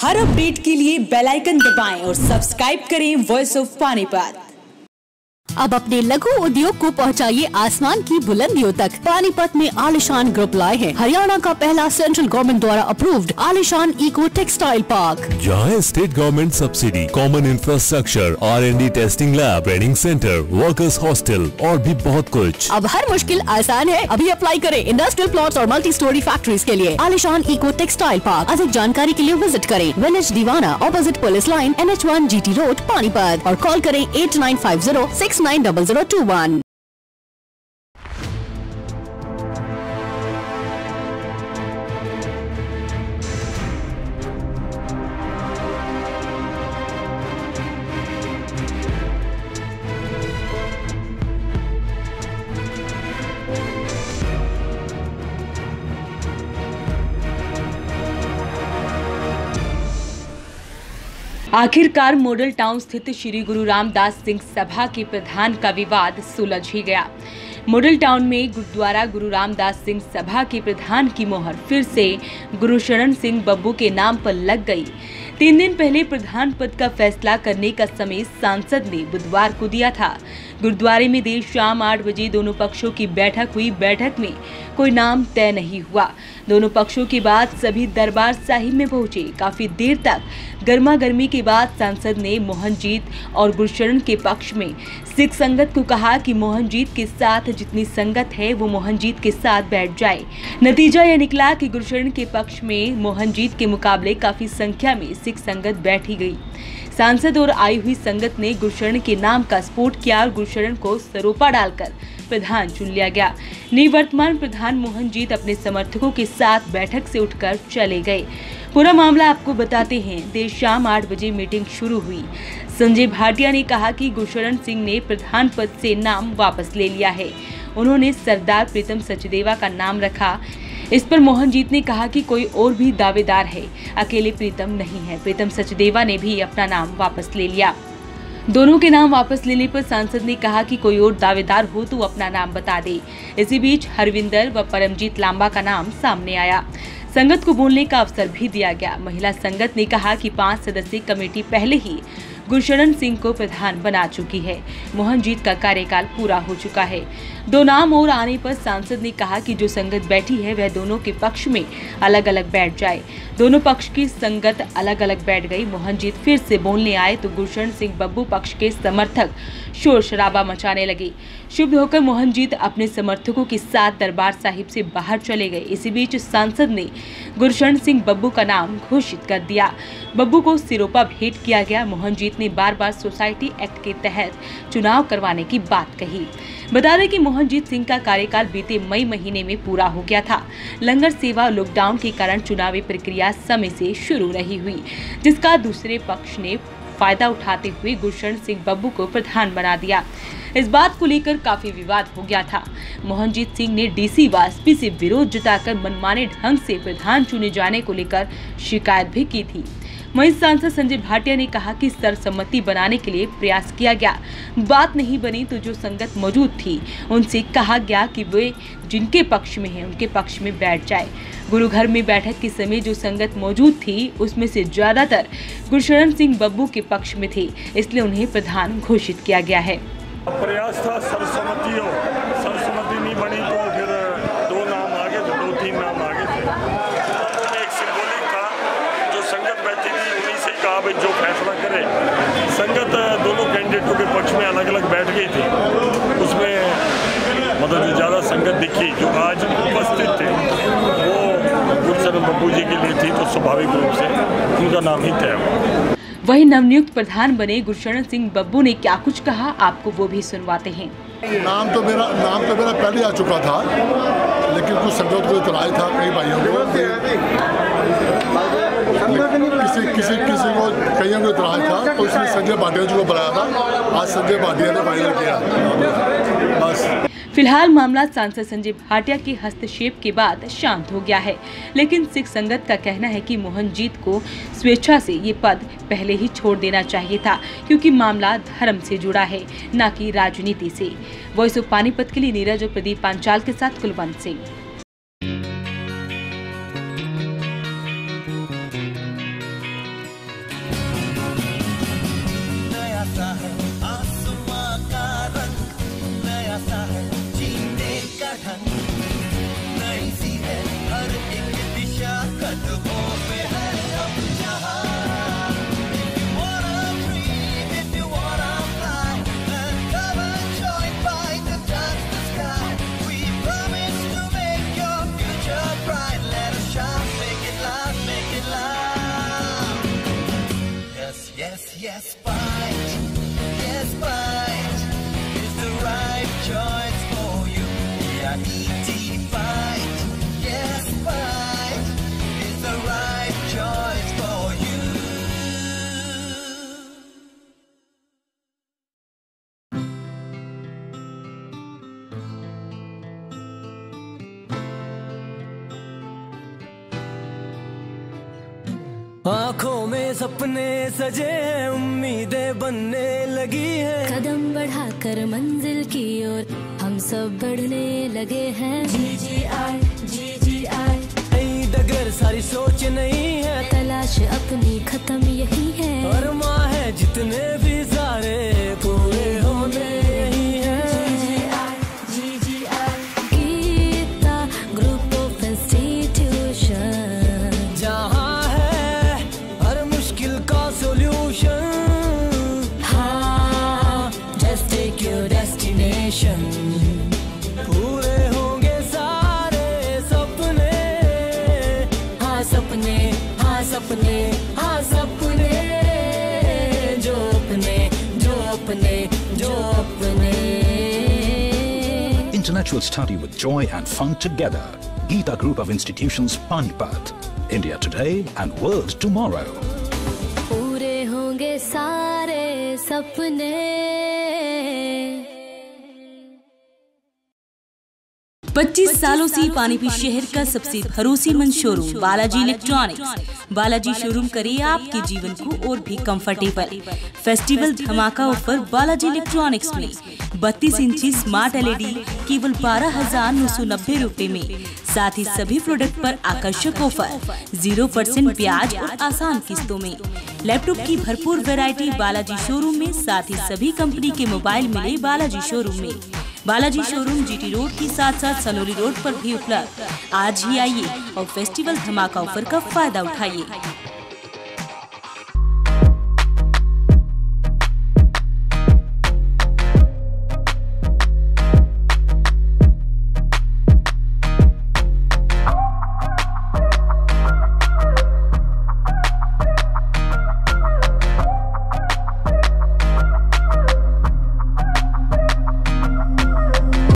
हर update के लिए bell icon दबाएँ और सब्सक्राइब करें वॉइस ऑफ़ पानीपत अब अपने लघु उद्योग को पहुंचाइए आसमान की बुलंदियों तक। पानीपत में आलिशान ग्रुप लाए हैं। हरियाणा का पहला सेंट्रल गवर्नमेंट द्वारा approved Alishan eco textile park जहाँ state government subsidy common infrastructure R and D testing lab training centre workers hostel और भी बहुत कुछ। अब हर मुश्किल आसान है। अभी अप्लाई करें इंडस्ट्रियल प्लॉट और मल्टी स्टोरी फैक्ट्रीज के लिए। आलिशान इको टेक्सटाइल पार्क अधिक जानकारी के लिए विज़िट करें। Village Deewana opposite police line N H one G T road Panipat. और कॉल करें eight nine five zero six Nine double zero two one. आखिरकार मॉडल टाउन स्थित श्री गुरु रामदास सिंह सभा के प्रधान का विवाद सुलझ ही गया। मॉडल टाउन में गुरुद्वारा गुरु रामदास सिंह सभा के प्रधान की मोहर फिर से गुरु शरण सिंह बब्बू के नाम पर लग गई। तीन दिन पहले प्रधान पद का फैसला करने का समय सांसद ने बुधवार को दिया था। गुरुद्वारे में देर शाम आठ बजे दोनों पक्षों की बैठक हुई। बैठक में कोई नाम तय नहीं हुआ। दोनों पक्षों के बाद सभी दरबार साहिब में पहुँचे। काफ़ी देर तक गर्मा गर्मी के बाद सांसद ने मोहनजीत और गुरशरण के पक्ष में सिख संगत को कहा कि मोहनजीत के साथ जितनी संगत है, वो मोहनजीत के साथ बैठ जाए। नतीजा यह निकला कि गुरशरण के पक्ष में मोहनजीत के मुकाबले काफ़ी संख्या में सिख संगत बैठी गई। सांसद और आई हुई संगत ने गुरशरण के नाम का स्फोट किया और गुरशरण को सरोपा डालकर प्रधान चुन लिया गया। निवर्तमान प्रधान मोहनजीत अपने समर्थकों के साथ बैठक से उठकर चले गए। पूरा मामला आपको बताते हैं। देर शाम आठ बजे मीटिंग शुरू हुई। संजय भाटिया ने कहा कि गुरशरण सिंह ने प्रधान पद से नाम वापस ले लिया है। उन्होंने सरदार प्रीतम सचदेवा का नाम रखा। इस पर मोहनजीत ने कहा कि कोई और भी दावेदार है। अकेले प्रीतम नहीं है। प्रीतम सचदेवा ने भी अपना नाम वापस ले लिया। दोनों के नाम वापस लेने पर सांसद ने कहा कि कोई और दावेदार हो तो अपना नाम बता दे। इसी बीच हरविंदर व परमजीत लांबा का नाम सामने आया। संगत को बोलने का अवसर भी दिया गया। महिला संगत ने कहा कि पाँच सदस्यीय कमेटी पहले ही गुरशरण सिंह को प्रधान बना चुकी है। मोहनजीत का कार्यकाल पूरा हो चुका है। दो नाम और आने पर सांसद ने कहा कि जो संगत बैठी है, वह दोनों के पक्ष में अलग अलग बैठ जाए। दोनों पक्ष की संगत अलग अलग बैठ गई। मोहनजीत फिर से बोलने आए तो गुरशरण सिंह बब्बू पक्ष के समर्थक शोर शराबा मचाने लगे। शुभ होकर मोहनजीत अपने समर्थकों के साथ दरबार साहिब से बाहर चले गए। इसी बीच सांसद ने गुरशरण सिंह बब्बू का नाम घोषित कर दिया। बब्बू को सिरोपा भेंट किया गया। मोहनजीत ने बार बार सोसाइटी एक्ट के तहत चुनाव करवाने की बात कही। बता दें कि मोहनजीत सिंह का कार्यकाल बीते मई महीने में पूरा हो गया था। लंगर सेवा लॉकडाउन के कारण चुनावी प्रक्रिया समय से शुरू नहीं हुई, जिसका दूसरे पक्ष ने फ़ायदा उठाते हुए गुरशरण सिंह बब्बू को प्रधान बना दिया। इस बात को लेकर काफ़ी विवाद हो गया था। मोहनजीत सिंह ने डीसी व से विरोध जताकर मनमाने ढंग से प्रधान चुने जाने को लेकर शिकायत भी की थी। वहीं सांसद संजय भाटिया ने कहा कि सर्वसम्मति बनाने के लिए प्रयास किया गया। बात नहीं बनी तो जो संगत मौजूद थी, उनसे कहा गया कि वे जिनके पक्ष में है, उनके पक्ष में बैठ जाए। गुरु घर में बैठक के समय जो संगत मौजूद थी, उसमें से ज़्यादातर गुरशरण सिंह बब्बू के पक्ष में थे, इसलिए उन्हें प्रधान घोषित किया गया है। प्रयास था सर्वसम्मति हो सर्वसम्मति नहीं बनी तो फिर दो नाम आ गए थे दो तीन नाम आ गए थे एक सिंबॉलिक था जो संगत बैठी थी उन्हीं से कहा भाई जो फैसला करे संगत दोनों कैंडिडेटों के पक्ष में अलग अलग बैठ गई थी। उसमें मतलब जो ज़्यादा संगत दिखी जो आज उपस्थित थे। वो गुरसरन बब्बू जी के लिए थी तो स्वाभाविक रूप से उनका नाम ही तय हुआ। वहीं नवनियुक्त प्रधान बने गुरशरण सिंह बब्बू ने क्या कुछ कहा आपको वो भी सुनवाते हैं। नाम तो मेरा नाम तो मेरा पहले आ चुका था लेकिन कुछ संगत को इतराज था कई भाइयों को किसी किसी किसी को कईयों को इतराज था तो इसलिए संजय भाटिया जी को बुलाया था। आज संजय भाटिया ने फाइनल किया। बस। फ़िलहाल मामला सांसद संजय भाटिया के हस्तक्षेप के बाद शांत हो गया है। लेकिन सिख संगत का कहना है कि मोहनजीत को स्वेच्छा से ये पद पहले ही छोड़ देना चाहिए था, क्योंकि मामला धर्म से जुड़ा है, न कि राजनीति से। वॉइस ऑफ़ पानीपत के लिए नीरज और प्रदीप पांचाल के साथ कुलवंत सिंह। आँखों में सपने सजे हैं उम्मीदें बनने लगी हैं। कदम बढ़ाकर मंजिल की ओर हम सब बढ़ने लगे हैं। जी जी आई जी जी आई नई डगर सारी सोच नहीं है। तलाश अपनी खत्म यही है। और माँ है जितने भी सारे पूरे होने। यही डेस्टिनेशन पूरे होंगे सारे सपने हाँ सपने हाँ सपने हाँ सपने जो अपने जो अपने जो अपने Internet study with joy and fun together. Geeta Group of Institutions, Panipat. India today and world tomorrow. पूरे होंगे सारे सपने 25 सालों से पानीपत शहर का सबसे भरोसेमंद showroom Balaji electronics Balaji showroom करे आपके जीवन को और भी कंफर्टेबल फेस्टिवल धमाका ऑफ़र बालाजी इलेक्ट्रॉनिक्स में। 32 इंची स्मार्ट एलईडी केवल बारह हज़ार नौ सौ नब्बे रूपए में। साथ ही सभी प्रोडक्ट पर आकर्षक ऑफ़र ज़ीरो परसेंट ब्याज और आसान किस्तों में। लैपटॉप की भरपूर वैरायटी बालाजी शोरूम में साथ ही सभी कंपनी के मोबाइल मिले बालाजी शोरूम में। बालाजी शोरूम जीटी रोड के साथ साथ सलोरी रोड पर भी उपलब्ध। आज ही आइए और फेस्टिवल धमाका ऑफ़र का फ़ायदा उठाइए।